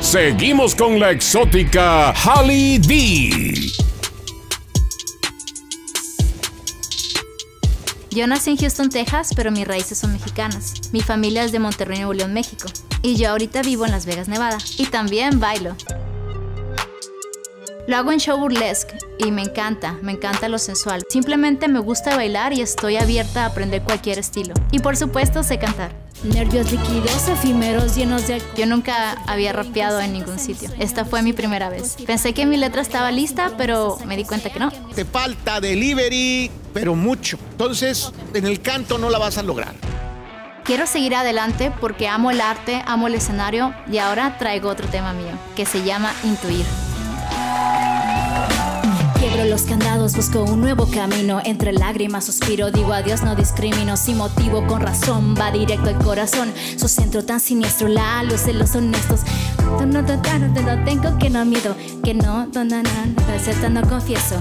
Seguimos con la exótica Holly D. Yo nací en Houston, Texas, pero mis raíces son mexicanas. Mi familia es de Monterrey, Nuevo León, México. Y yo ahorita vivo en Las Vegas, Nevada. Y también bailo. Lo hago en show burlesque y me encanta, me encanta lo sensual. Simplemente me gusta bailar y estoy abierta a aprender cualquier estilo. Y por supuesto sé cantar. Nervios líquidos, efímeros, llenos de Yo nunca había rapeado en ningún sitio. Esta fue mi primera vez. Pensé que mi letra estaba lista, pero me di cuenta que no. Te falta delivery, pero mucho. Entonces, en el canto no la vas a lograr. Quiero seguir adelante porque amo el arte, amo el escenario y ahora traigo otro tema mío, que se llama Intuir. Los candados, busco un nuevo camino. Entre lágrimas suspiro, digo adiós, no discrimino. Sin motivo, con razón, va directo al corazón. Su centro tan siniestro, la luz de los honestos. No, tengo que no miedo, que no, no, no, no, no confieso.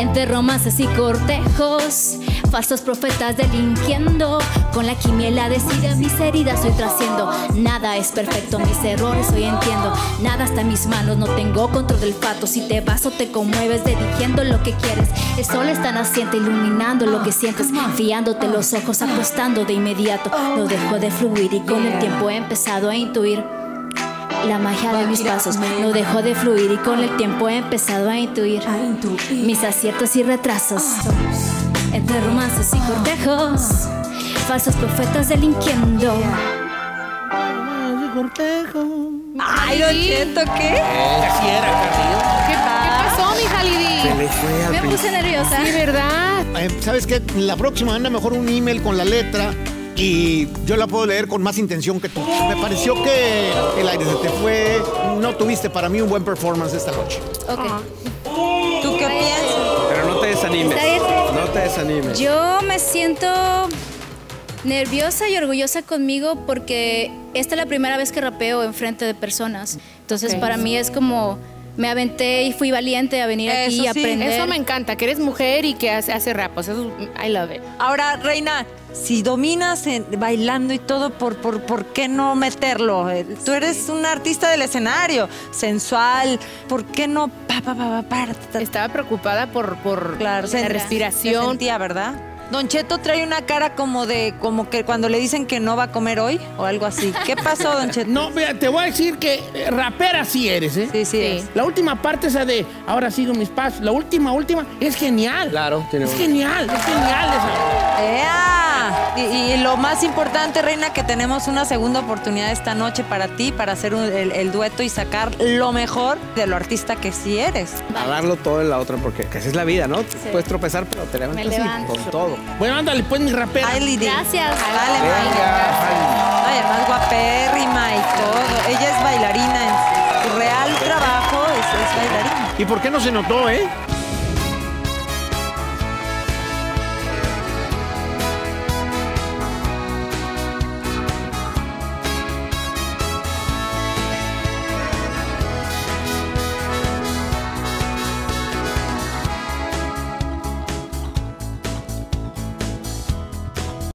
Entre romances y cortejos, falsos profetas delinquiendo. Con la quimiela decide mis heridas hoy trasciendo. Nada es perfecto, mis errores hoy entiendo. Nada está en mis manos, no tengo control del fato. Si te vas o te conmueves dirigiendo lo que quieres. El sol está naciente iluminando lo que sientes. Fiándote los ojos, apostando de inmediato. No dejo de fluir y con el tiempo he empezado a intuir. La magia de mis pasos no dejó de fluir y con el tiempo he empezado a intuir mis aciertos y retrasos. Entre romances y cortejos, falsos profetas delinquiendo. Ay, Don Cheto, ¿qué? Así era, Carrillo. ¿Qué, qué pasó, mi Jalidi? Se le fue al Me puse nerviosa. Sí, ¿verdad? Eh, ¿Sabes qué? La próxima anda mejor un email con la letra y yo la puedo leer con más intención que tú. Me pareció que el aire se te fue. No tuviste para mí un buen performance esta noche. Ok. ¿Tú qué piensas? Pero no te desanimes. No te desanimes. Yo me siento nerviosa y orgullosa conmigo porque esta es la primera vez que rapeo en frente de personas. Entonces para mí es como me aventé y fui valiente a venir aquí y sí, aprender. Eso me encanta, que eres mujer y que hace, hace rap. O sea, eso, I love it. Ahora, Reina, si dominas en- bailando y todo, ¿por, por, ¿por qué no meterlo? Eh, Tú eres una artista del escenario, sensual. ¿Por qué no? Pa, pa, pa, pa, pa, ta, ta? Estaba preocupada por, por Claro, la se- Se respiración. sentía, ¿verdad? Don Cheto trae una cara como de, como que cuando le dicen que no va a comer hoy o algo así. ¿Qué pasó, Don Cheto? No, te voy a decir que eh, rapera sí eres, ¿eh? Sí, sí. Sí. es. La última parte esa de ahora sigo mis pasos, la última, última, es genial. Claro, tiene Es genial, es genial esa. ¡Ea! Y, y lo más importante, Reina, que tenemos una segunda oportunidad esta noche para ti, para hacer un- el, el dueto y sacar lo mejor de lo artista que sí eres. A darlo todo en la otra, porque así es la vida, ¿no? Puedes tropezar, pero te levantas levanto. con todo. Bueno, ándale, pues mi rapera. Gracias. Dale, May. Ay, además guapérrima y todo. Ella es bailarina. En su real trabajo es, es bailarina. ¿Y por qué no se notó, eh?